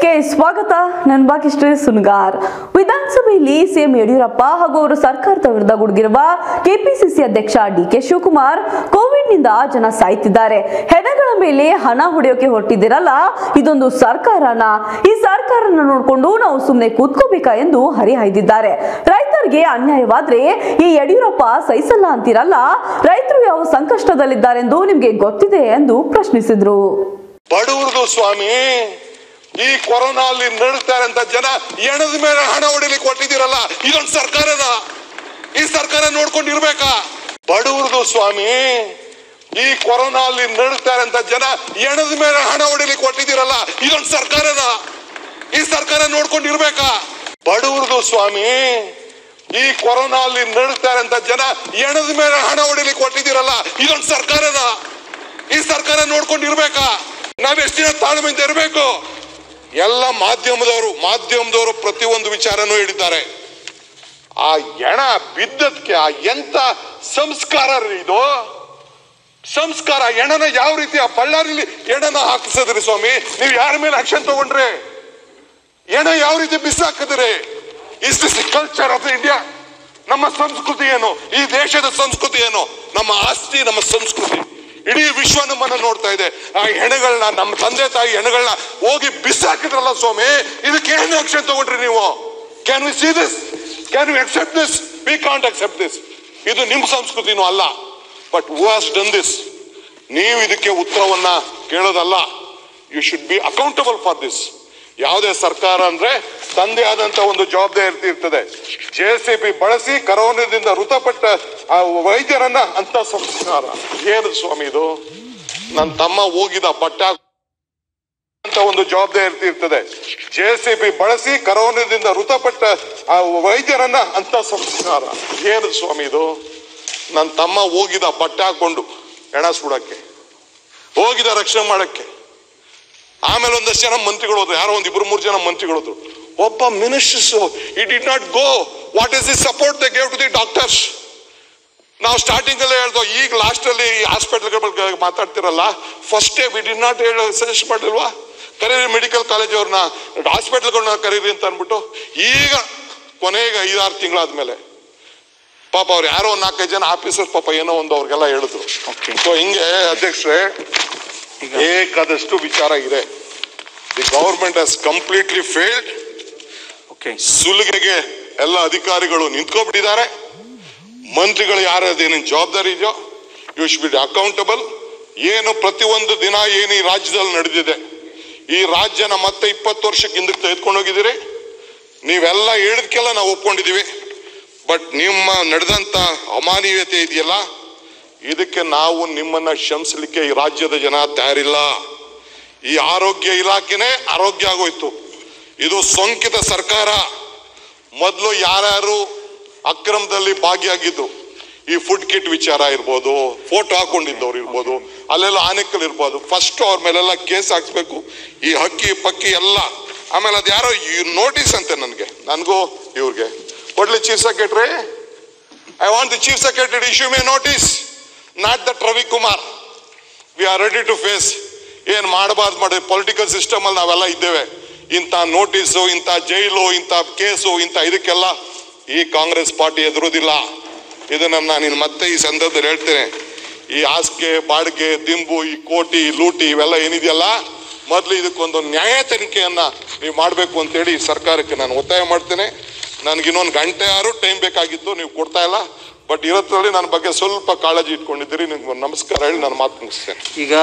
ನ್ಯೂಸ್ಗೆ ಸ್ವಾಗತ. ನನ್ನ ಬಾಕಿಶ್ರೀ ಸುನ್ಗಾರ್. ವಿಧಾನಸಭೆಯಲ್ಲಿ ಸಿಎಂ ಯಡಿಯೂರಪ್ಪ ಹಾಗೂ ಅವರು ಸರ್ಕಾರದ ವಿರುದ್ಧ ಗುಡುಗಿರುವ ಕೆಪಿಸಿಸಿ ಅಧ್ಯಕ್ಷ ಡಿ ಕೆ ಶಿವಕುಮಾರ್ ಕೋವಿಡ್ನಿಂದ ಜನ ಸಾಯ್ತಿದ್ದಾರೆ. ಹೆಣಗಳ ಮೇಲೆ ಹಣ ಹೊಡೆಯೋಕೆ ಹೊರಟಿದ್ದೀರಲ್ಲ, ಇದೊಂದು ಸರ್ಕಾರನ. ಈ ಸರ್ಕಾರನ ನೋಡಿಕೊಂಡು ನಾವು ಸುಮ್ಮನೆ ಕೂತ್ಕೋಬೇಕಾ ಎಂದು ಹರಿಹಾಯ್ದಿದ್ದಾರೆ. ರೈತರಿಗೆ ಅನ್ಯಾಯವಾದ್ರೆ ಈ ಯಡಿಯೂರಪ್ಪ ಸಹಿಸಲ್ಲ ಅಂತಿರಲ್ಲ, ರೈತರು ಯಾವ ಸಂಕಷ್ಟದಲ್ಲಿದ್ದಾರೆಂದು ನಿಮ್ಗೆ ಗೊತ್ತಿದೆ ಎಂದು ಪ್ರಶ್ನಿಸಿದ್ರು. ಬಡವ್ರದು ಸ್ವಾಮಿ ಈ ಕೊರೋನಾ ಅಲ್ಲಿ ನಡುತ್ತಾರೆ ಅಂತ ಜನ ಎಣದ ಮೇಲೆ ಹಣ ಹೊಡಿಲಿಕ್ಕೆ ಕೊಟ್ಟಿದ್ದೀರಲ್ಲ ಇದೊಂದು ಸರ್ಕಾರದ, ಈ ಸರ್ಕಾರ ನೋಡ್ಕೊಂಡು ಇರ್ಬೇಕಾ ಬಡವ್ರದು ಸ್ವಾಮಿ, ಈ ಕೊರೋನಾ ಅಲ್ಲಿ ನಡುತ್ತಾರೆ ಅಂತ ಜನ ಎಣದ ಮೇಲೆ ಹಣ ಹೊಡಿಲಿಕ್ಕೆ ಕೊಟ್ಟಿದ್ದೀರಲ್ಲ ಇದೊಂದು ಸರ್ಕಾರದ, ಈ ಸರ್ಕಾರ ನೋಡ್ಕೊಂಡಿರ್ಬೇಕಾ? ಬಡವ್ರದು ಸ್ವಾಮಿ, ಈ ಕೊರೋನಾ ಅಲ್ಲಿ ನಡುತ್ತಾರೆ ಅಂತ ಜನ ಎಣದ ಮೇಲೆ ಹಣ ಹೊಡಿಲಿಕ್ಕೆ ಕೊಟ್ಟಿದ್ದೀರಲ್ಲ ಇದೊಂದು ಸರ್ಕಾರದ, ಈ ಸರ್ಕಾರ ನೋಡ್ಕೊಂಡು ಇರ್ಬೇಕಾ ನಾವ್ ಎಷ್ಟು ದಿನ ತಾಳ್ಮೆಯಿಂದ ಇರಬೇಕು? ಎಲ್ಲ ಮಾಧ್ಯಮದವರು ಮಾಧ್ಯಮದವರು ಪ್ರತಿಯೊಂದು ವಿಚಾರನೂ ಹೇಳಿದ್ದಾರೆ. ಆ ಎಣ ಬಿದ್ದದ್ಕೆ, ಆ ಎಂತ ಸಂಸ್ಕಾರ ಇದು? ಸಂಸ್ಕಾರ, ಎಣನ ಯಾವ ರೀತಿ, ಆ ಬಳ್ಳಾರಿಲಿ ಎಣನ ಹಾಕಿಸಿದ್ರಿ ಸ್ವಾಮಿ? ನೀವು ಯಾರ ಮೇಲೆ ಆಕ್ಷನ್ ತಗೊಂಡ್ರೆ? ಎಣ ಯಾವ ರೀತಿ ಬಿಸಾಕಿದ್ರಿ? ಇಸ್ ಕಲ್ಚರ್ ಆಫ್ ಇಂಡಿಯಾ ನಮ್ಮ ಸಂಸ್ಕೃತಿ ಏನು? ಈ ದೇಶದ ಸಂಸ್ಕೃತಿ ಏನು? ನಮ್ಮ ಆಸ್ತಿ, ನಮ್ಮ ಸಂಸ್ಕೃತಿ. ಇಡೀ ವಿಶ್ವ ನಮ್ಮನ್ನ ನೋಡ್ತಾ ಇದೆ. ಆ ಹೆಣಗಳನ್ನ, ನಮ್ಮ ತಂದೆ ತಾಯಿ ಹೆಣಗಳನ್ನ ಹೋಗಿ ಬಿಸಾಕಿದ್ರಲ್ಲ ಸ್ವಾಮಿ? ಇದಕ್ಕೆ ಏನು ಆಕ್ಷನ್ ತಗೊಂಡ್ರಿ ನೀವು? Can we see this can we accept this we can't accept this ಇದು ನಿಮ್ಮ ಸಂಸ್ಕೃತಿನೂ ಅಲ್ಲ. But who has done this ನೀವು ಇದಕ್ಕೆ ಉತ್ತರವನ್ನ ಕೇಳೋದಲ್ಲ. You should be accountable for this ಯಾವುದೇ ಸರ್ಕಾರ ಅಂದ್ರೆ ತಂದೆ ಆದಂತ ಒಂದು ಜವಾಬ್ದಾರಿ ಇರ್ತದೆ. ಜೆ ಸಿ ಬಿ ಬಳಸಿ ಕರೋನಾದಿಂದ ಮೃತಪಟ್ಟ ಆ ವೈದ್ಯರನ್ನ ಅಂತ ಸಂಸ್ಕಾರ. ಏನು ಸ್ವಾಮಿ ಇದು? ನನ್ನ ತಮ್ಮ ಹೋಗಿದ ಪಟ್ಟ ಅಂತ ಒಂದು ಜವಾಬ್ದಾರಿ ಇರ್ತದೆ. ಜೆ ಸಿ ಬಿ ಬಳಸಿ ಕರೋನಾದಿಂದ ಮೃತಪಟ್ಟ ಆ ವೈದ್ಯರನ್ನ ಅಂತ ಸಂಸ್ಕಾರ. ಏನು ಸ್ವಾಮಿ ಇದು? ನನ್ನ ತಮ್ಮ ಹೋಗಿದ ಬಟ್ಟೆ ಹಾಕೊಂಡು ಹೆಣ ಸುಡಕ್ಕೆ, ಹೋಗಿದ ರಕ್ಷಣೆ ಮಾಡಕ್ಕೆ. ಆಮೇಲೆ ಒಂದಷ್ಟು ಜನ ಮಂತ್ರಿಗಳು ಹೋದ್ರು. ಯಾರೋ ಒಂದ್ ಇಬ್ರು ಮೂರು ಜನ ಮಂತ್ರಿಗಳು ಹೋದ್ರು. ಒಬ್ಬ ministers he did not go what is the support they gave to the doctors ನಾವು ಸ್ಟಾರ್ಟಿಂಗ್ ಅಲ್ಲೇ ಹೇಳ್ದೋ ಈಗ ಲಾಸ್ಟ್ ಅಲ್ಲಿ ಹಾಸ್ಪಿಟಲ್ ಬಗ್ಗೆ ಮಾತಾಡ್ತಿರಲ್ಲ first day we did not ಹೇಳ ಸಜೆಸ್ಟ್ ಮಾಡಿಲ್ವಾ? ಕರೀರಿ ಮೆಡಿಕಲ್ ಕಾಲೇಜ್ ಅವ್ರನ್ನ ಹಾಸ್ಪಿಟಲ್ಗಳನ್ನ ಕರೀರಿ ಅಂತ ಅಂದ್ಬಿಟ್ಟು ಈಗ ಕೊನೆಗೆ ಐದಾರು ತಿಂಗಳಾದ್ಮೇಲೆ ಪಾಪ ಅವ್ರು ಯಾರೋ ಒಂದು ನಾಲ್ಕೈದು ಜನ ಆಫೀಸರ್ ಪಾಪ ಏನೋ ಒಂದು ಅವ್ರಿಗೆಲ್ಲ ಹೇಳಿದ್ರು. ಸೊ ಹಿಂಗೆ ಅಧ್ಯಕ್ಷರೇ ಬೇಕಾದಷ್ಟು ವಿಚಾರ ಇದೆ. The government has completely failed ಸುಲಿಗೆಗೆ ಎಲ್ಲ ಅಧಿಕಾರಿಗಳು ನಿಂತ್ಕೊಬಿಟ್ಟಿದ್ದಾರೆ. ಮಂತ್ರಿಗಳು ಯಾರ್ಯಾರೇನೇನು ಜವಾಬ್ದಾರಿ ಇದೆಯೋ ಯು ಶುಡ್ ಬಿ ಅಕೌಂಟಬಲ್ ಏನು ಪ್ರತಿಯೊಂದು ದಿನ ಏನು ಈ ರಾಜ್ಯದಲ್ಲಿ ನಡೆದಿದೆ, ಈ ರಾಜ್ಯನ ಮತ್ತೆ ಇಪ್ಪತ್ತು ವರ್ಷಕ್ಕೆ ಹಿಂದಕ್ಕೆ ತೆಗೆದುಕೊಂಡು ಹೋಗಿದ್ದೀರಿ. ನೀವೆಲ್ಲ ಹೇಳಿದ್ಕೆಲ್ಲ ನಾವು ಒಪ್ಕೊಂಡಿದ್ದೀವಿ. ಬಟ್ ನಿಮ್ಮ ನಡೆದಂಥ ಅಮಾನವೀಯತೆ ಇದೆಯಲ್ಲ, ಇದಕ್ಕೆ ನಾವು ನಿಮ್ಮನ್ನ ಕ್ಷಮಿಸಲಿಕ್ಕೆ ಈ ರಾಜ್ಯದ ಜನ ತಯಾರಿಲ್ಲ. ಈ ಆರೋಗ್ಯ ಇಲಾಖೆನೇ ಆರೋಗ್ಯ ಆಗೋಯ್ತು. ಇದು ಸೋಂಕಿತ ಸರ್ಕಾರ. ಮೊದಲು ಯಾರ್ಯಾರು ಅಕ್ರಮದಲ್ಲಿ ಭಾಗಿಯಾಗಿದ್ದು, ಈ ಫುಡ್ ಕಿಟ್ ವಿಚಾರ ಇರ್ಬೋದು ಫೋಟೋ ಹಾಕೊಂಡಿದ್ದವ್ರು ಇರ್ಬೋದು, ಅಲ್ಲೆಲ್ಲ ಆನೆಕಲ್ ಇರ್ಬೋದು ಫಸ್ಟ್ ಅವ್ರ ಮೇಲೆಲ್ಲ ಕೇಸ್ ಹಾಕ್ಸ್ಬೇಕು, ಈ ಹಕ್ಕಿ, ಪಕ್ಕಿ ಎಲ್ಲ. ಆಮೇಲೆ ಅದು ಯಾರೋ ನೋಟಿಸ್ ಅಂತೆ ನನಗೆ, ನನಗೂ ಇವ್ರಿಗೆ. ಕೊಡ್ಲಿ chief secretary I want the chief secretary issue may notice not that Ravi Kumar we are ready to face ಏನು ಮಾಡಬಾರ್ದು ಮಾಡಿ ಪೊಲಿಟಿಕಲ್ ಸಿಸ್ಟಮಲ್ಲಿ ನಾವೆಲ್ಲ ಇದ್ದೇವೆ. ಇಂಥ ನೋಟಿಸು, ಇಂಥ ಜೈಲು, ಇಂಥ ಕೇಸು, ಇಂಥ ಇದಕ್ಕೆಲ್ಲ ಈ ಕಾಂಗ್ರೆಸ್ ಪಾರ್ಟಿ ಎದುರುದಿಲ್ಲ. ಇದನ್ನ ನಾನು ಮತ್ತೆ ಈ ಸಂದರ್ಭದಲ್ಲಿ ಹೇಳ್ತೇನೆ. ಈ ಹಾಸಿಗೆ, ಬಾಡಿಗೆ, ದಿಂಬು, ಈ ಕೋಟಿ ಲೂಟಿ ಇವೆಲ್ಲ ಏನಿದೆಯಲ್ಲ, ಮೊದಲು ಇದಕ್ಕೊಂದು ನ್ಯಾಯ ತನಿಖೆಯನ್ನು ನೀವು ಮಾಡಬೇಕು ಅಂತೇಳಿ ಸರ್ಕಾರಕ್ಕೆ ನಾನು ಒತ್ತಾಯ ಮಾಡ್ತೇನೆ. ನನಗೆ ಇನ್ನೊಂದು ಗಂಟೆ ಆರು ಟೈಮ್ ಬೇಕಾಗಿತ್ತು ನೀವು ಕೊಡ್ತಾ ಇಲ್ಲ. ಬಟ್ ಇವತ್ತರಲ್ಲಿ ನನ್ನ ಬಗ್ಗೆ ಸ್ವಲ್ಪ ಕಾಳಜಿ ಇಟ್ಕೊಂಡಿದ್ದೀರಿ. ನಿಮ್ಗೆ ನಮಸ್ಕಾರ ಹೇಳಿ ನಾನು ಮಾತು ಮುಗಿಸ್ತೇನೆ. ಈಗ